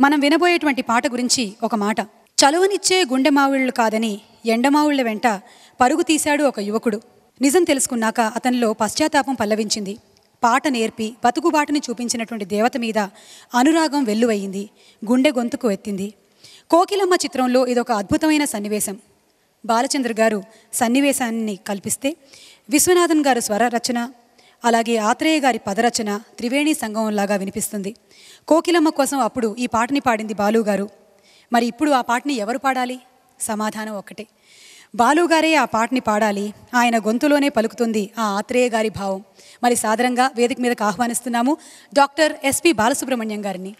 మనం వినబోయేటువంటి పాట గురించి ఒక మాట. చలువనిచ్చే గుండె మావిళ్ళు కాదని ఎండమావిళ్ళ వెంట పరుగు తీశాడు ఒక యువకుడు. నిజం తెలుసుకున్నాక అతనిలో పశ్చాత్తాపం పల్లవించింది. పాట నేర్పి బతుకుబాటుని చూపించినటువంటి దేవత మీద అనురాగం వెల్లువయ్యింది. గుండె గొంతుకు ఎత్తింది. కోకిలమ్మ చిత్రంలో ఇదొక అద్భుతమైన సన్నివేశం. బాలచంద్ర గారు సన్నివేశాన్ని కల్పిస్తే విశ్వనాథన్ గారు స్వర రచన అలాగే ఆత్రేయ గారి పదరచన త్రివేణి సంగమంలాగా వినిపిస్తుంది. కోకిలమ్మ కోసం అప్పుడు ఈ పాటని పాడింది బాలుగారు మరి ఇప్పుడు ఆ పాటని ఎవరు పాడాలి? సమాధానం ఒక్కటే. బాలుగారే ఆ పాటని పాడాలి. ఆయన గొంతులోనే పలుకుతుంది ఆ ఆత్రేయ గారి భావం. మరి సాదరంగా వేదిక మీదకు ఆహ్వానిస్తున్నాము డాక్టర్ ఎస్పి బాలసుబ్రహ్మణ్యం గారిని.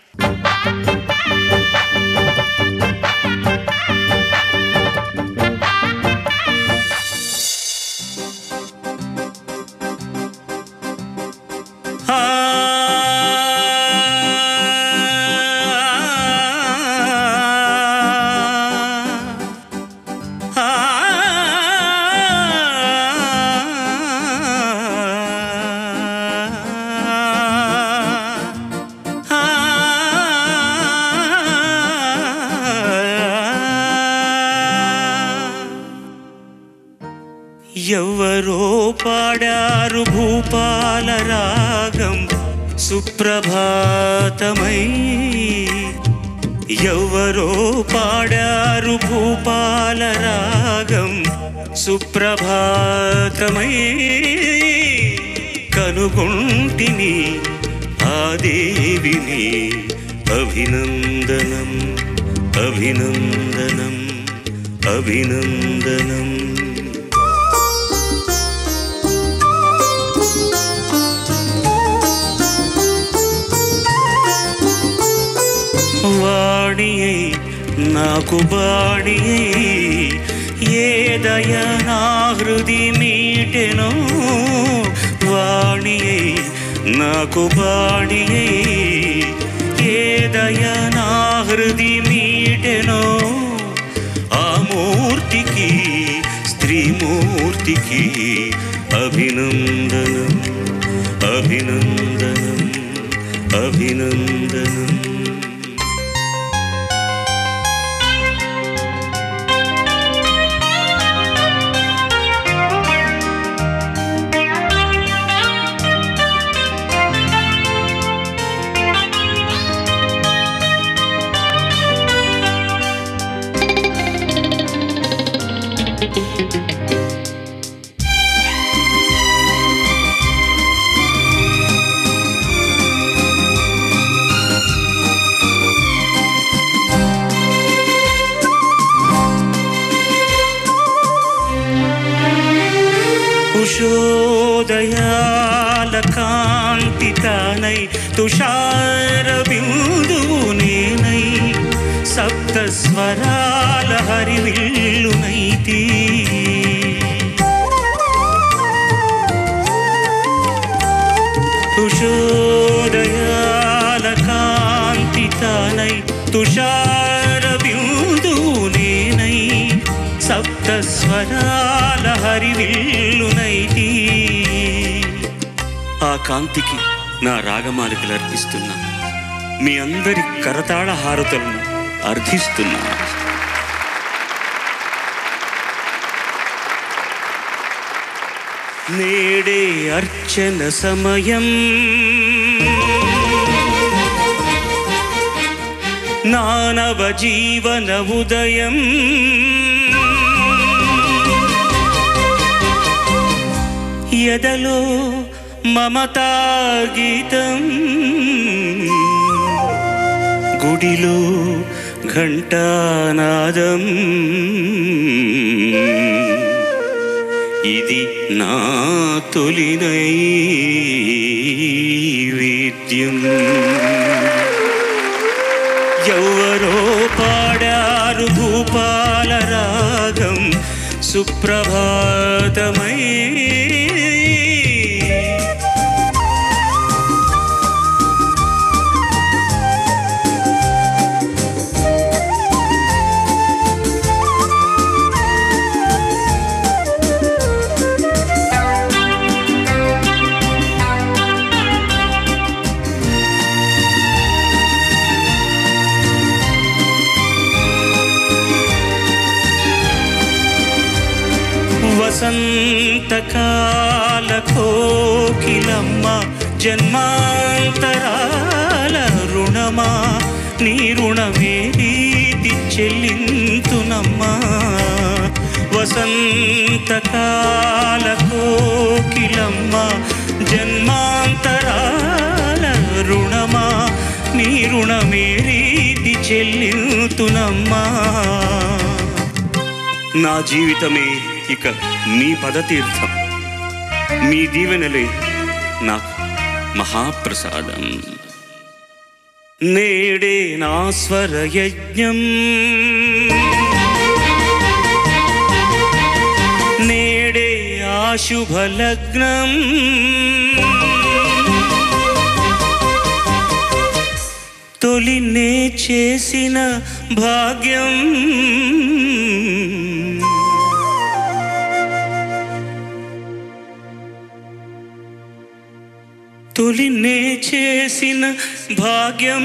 ఎవరో పాడారు భూపాల రాగం సుప్రభాతమై. ఎవరో పాడారు భూపాల రాగం సుప్రభాతమై. కనుగొంటిని ఆ దేవిని అభినందనం అభినందనం అభినందనం. నాకు బాణియై ఏదయ నా హృది మీటెను? వాణియై నాకు బాణియై ఏదయ నా హృది మీటెను? ఆ మూర్తికి స్త్రీమూర్తికి అభినందనం అభినందనం అభినందనం. కాంతితానై తుషార బిందువు నేనై సప్త స్వరాల హరివిల్లునైతి ఉషోదయాల కాంతితానై తుషార బిందువు నేనై సప్త స్వరాల హరివిల్లునైతి ఆ కాంతికి నా రాగమాలికలు అర్పిస్తున్నా. మీ అందరి కరతాళ హారతులను అర్థిస్తున్నా నేడే అర్చన సమయం. నానవ జీవన ఉదయం. ఎదలో మమతాగీతం గుడిలో ఘంటానాదం. ఇది నా తొలినై వేద్యం ఎవరో పాడారు భూపాల రాగం సుప్రభాతమై. వసంతకాల కోకిలమ్మ జన్మాంతరాల రుణమా? నీ రుణమే రీతి చెల్లింతునమ్మా. వసంతకాల కోకిలమ్మ జన్మాంతరాల రుణమా? నీ రుణమే రీతి చెల్లింతునమ్మా. నా జీవితమే ఇక నీ పదతీర్థం. మీ దీవెనలే నాకు మహాప్రసాదం. నేడే నా స్వర యజ్ఞం నేడే ఆ శుభ లగ్నం తొలినే చేసిన భాగ్యం. తొలినే చేసిన భాగ్యం.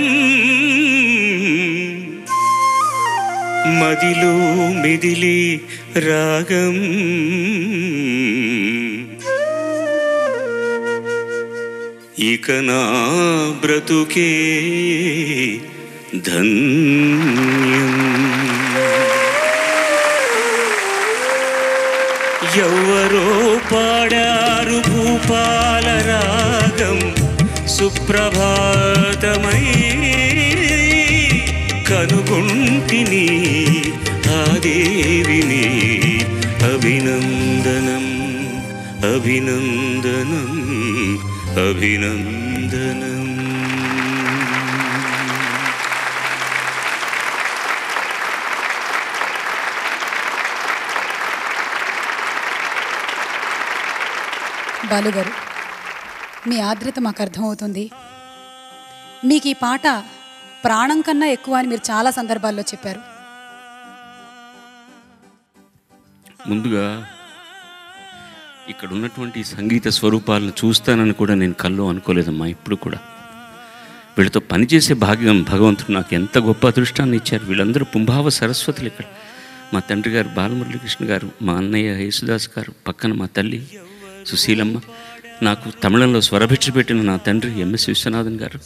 మదిలో మిదిలి రాగం. ఇక నా బ్రతుకే ధన్యం. ఎవరో పాడారు భూపాల ప్రభాతమై కనుగొంటిని ఆ దేవిని అభినందనం అభినందనం అభినందనం. బాలుగారు మీ ఆర్ద్రత మాకు అర్థమవుతుంది. మీకు ఈ పాట ప్రాణం కన్నా ఎక్కువ అని మీరు చాలా సందర్భాల్లో చెప్పారు. ముందుగా ఇక్కడ ఉన్నటువంటి సంగీత స్వరూపాలను చూస్తానని కూడా నేను కల్లో అనుకోలేదమ్మా ఇప్పుడు కూడా. వీళ్ళతో పనిచేసే భాగ్యం భగవంతుడు నాకు ఎంత గొప్ప అదృష్టాన్ని ఇచ్చారు. వీళ్ళందరూ పుంభావ సరస్వతులు ఇక్కడ. మా తండ్రి గారు బాలమురళీకృష్ణ గారు మా అన్నయ్య యేసుదాస్ గారు పక్కన మా తల్లి సుశీలమ్మ నాకు తమిళంలో స్వరభిక్ష పెట్టిన నా తండ్రి ఎంఎస్ విశ్వనాథన్ గారు.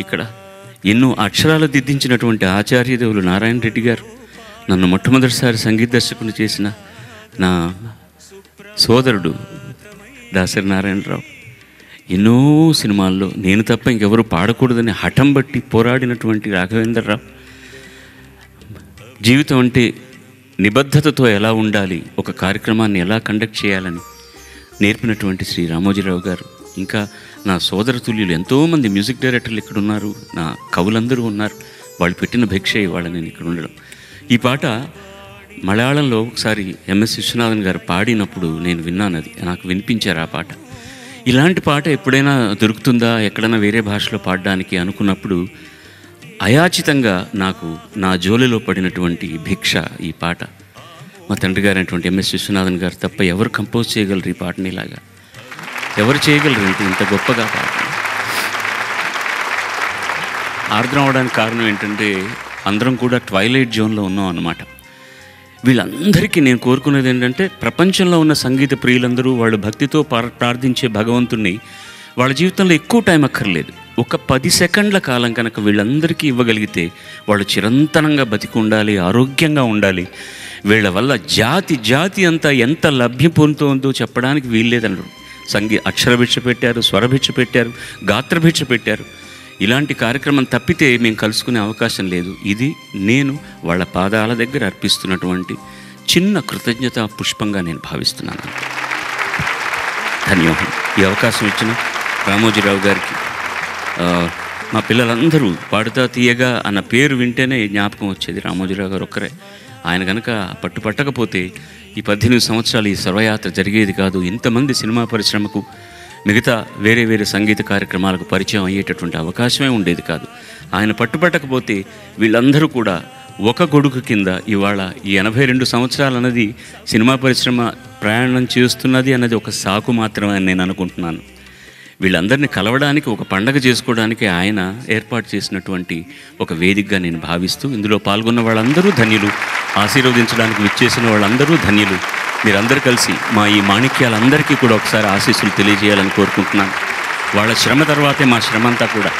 ఇక్కడ ఎన్నో అక్షరాలు దిద్దించినటువంటి ఆచార్యదేవులు నారాయణ రెడ్డి గారు. నన్ను మొట్టమొదటిసారి సంగీత దర్శకుని చేసిన నా సోదరుడు దాసరి నారాయణరావు. ఎన్నో సినిమాల్లో నేను తప్ప ఇంకెవరు పాడకూడదని హఠం బట్టి పోరాడినటువంటి రాఘవేంద్రరావు. జీవితం అంటే నిబద్ధతతో ఎలా ఉండాలి ఒక కార్యక్రమాన్ని ఎలా కండక్ట్ చేయాలని నేర్పినటువంటి శ్రీ రామోజీరావు గారు. ఇంకా నా సోదర తుల్యులు ఎంతోమంది మ్యూజిక్ డైరెక్టర్లు ఇక్కడ ఉన్నారు. నా కవులందరూ ఉన్నారు. వాళ్ళు పెట్టిన భిక్ష ఇవాళ నేను ఇక్కడ ఉండడం. ఈ పాట మలయాళంలో ఒకసారి ఎంఎస్ విశ్వనాథన్ గారు పాడినప్పుడు నేను విన్నాను అది. నాకు వినిపించారు ఆ పాట. ఇలాంటి పాట ఎప్పుడైనా దొరుకుతుందా? ఎక్కడైనా వేరే భాషలో పాడడానికి అనుకున్నప్పుడు అయాచితంగా నాకు నా జోలిలో పడినటువంటి భిక్ష ఈ పాట. మా తండ్రి గారు అయినటువంటి ఎంఎస్ విశ్వనాథన్ గారు తప్ప ఎవరు కంపోజ్ చేయగలరు ఈ పాటని ఇలాగా? ఎవరు చేయగలరు ఇంత ఇంత గొప్పగా పాట ఆర్ద్రం అవడానికి కారణం ఏంటంటే అందరం కూడా ట్వైలైట్ జోన్లో ఉన్నాం అన్నమాట. వీళ్ళందరికీ నేను కోరుకునేది ఏంటంటే ప్రపంచంలో ఉన్న సంగీత ప్రియులందరూ వాళ్ళు భక్తితో ప్రార్థించే భగవంతుణ్ణి వాళ్ళ జీవితంలో ఎక్కువ టైం అక్కర్లేదు. ఒక పది సెకండ్ల కాలం కనుక వీళ్ళందరికీ ఇవ్వగలిగితే వాళ్ళు చిరంతనంగా బతికి ఉండాలి ఆరోగ్యంగా ఉండాలి. వీళ్ళ వల్ల జాతి జాతి అంతా ఎంత లభ్యం పొందుతుందో చెప్పడానికి వీల్లేదన్నారు సంగీ అక్షరభిక్ష పెట్టారు స్వరభిక్ష పెట్టారు గాత్రభిక్ష పెట్టారు. ఇలాంటి కార్యక్రమం తప్పితే మేము కలుసుకునే అవకాశం లేదు. ఇది నేను వాళ్ళ పాదాల దగ్గర అర్పిస్తున్నటువంటి చిన్న కృతజ్ఞత పుష్పంగా నేను భావిస్తున్నాను. ధన్యవాదం ఈ అవకాశం ఇచ్చిన రామోజీరావు గారికి. మా పిల్లలందరూ పాడుతా తీయగా అన్న పేరు వింటేనే జ్ఞాపకం వచ్చేది. రామోజీరావు గారు ఒక్కరే. ఆయన కనుక పట్టు పట్టకపోతే ఈ పద్దెనిమిది సంవత్సరాలు ఈ సర్వయాత్ర జరిగేది కాదు. ఇంతమంది సినిమా పరిశ్రమకు మిగతా వేరే వేరే సంగీత కార్యక్రమాలకు పరిచయం అయ్యేటటువంటి అవకాశమే ఉండేది కాదు. ఆయన పట్టుపట్టకపోతే వీళ్ళందరూ కూడా ఒక గొడుగు కింద ఇవాళ ఈ ఎనభై రెండు సంవత్సరాలు అన్నది సినిమా పరిశ్రమ ప్రయాణం చేస్తున్నది అన్నది ఒక సాకు మాత్రమే అని నేను అనుకుంటున్నాను. వీళ్ళందరినీ కలవడానికి ఒక పండగ చేసుకోవడానికి ఆయన ఏర్పాటు చేసినటువంటి ఒక వేదికగా నేను భావిస్తూ ఇందులో పాల్గొన్న వాళ్ళందరూ ధన్యులు. ఆశీర్వదించడానికి విచ్చేసిన వాళ్ళందరూ ధన్యులు. మీరందరూ కలిసి మా ఈ మాణిక్యాలందరికీ కూడా ఒకసారి ఆశీస్సులు తెలియజేయాలని కోరుకుంటున్నాను. వాళ్ళ శ్రమ తర్వాతే మా శ్రమ అంతా కూడా.